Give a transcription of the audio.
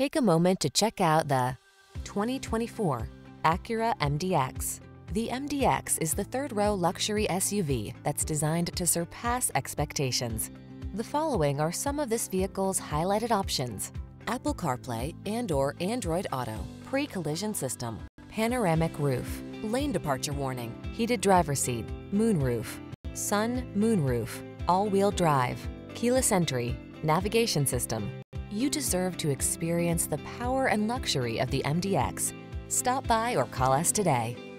Take a moment to check out the 2024 Acura MDX. The MDX is the third-row luxury SUV that's designed to surpass expectations. The following are some of this vehicle's highlighted options. Apple CarPlay and or Android Auto, pre-collision system, panoramic roof, lane departure warning, heated driver seat, moonroof, sun, moonroof, all-wheel drive, keyless entry, navigation system. You deserve to experience the power and luxury of the MDX. Stop by or call us today.